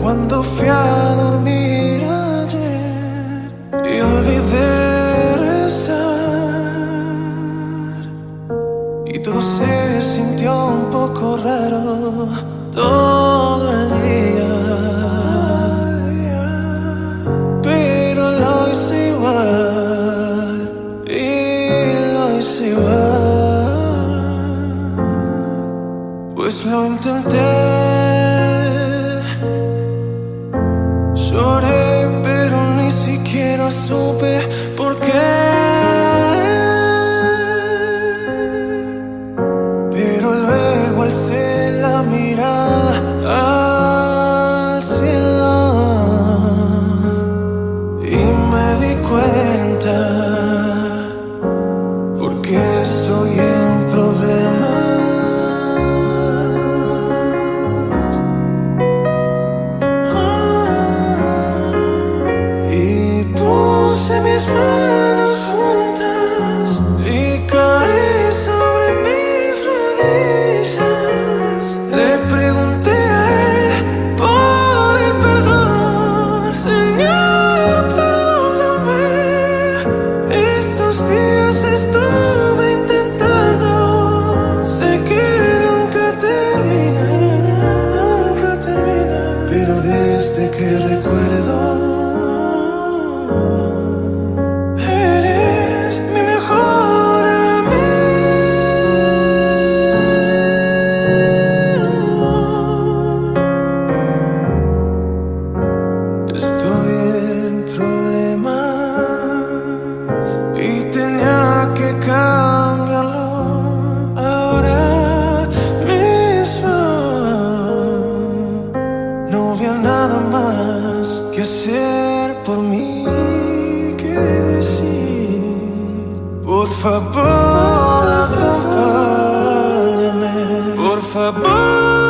Cuando fui a dormir ayer y olvidé rezar, y todo se sintió un poco raro todo el día. Pero lo hice igual, y lo hice igual, pues lo intenté. nunca supe por qué. nada más que hacer por mí que decir. Por favor, acompáñame. Por favor.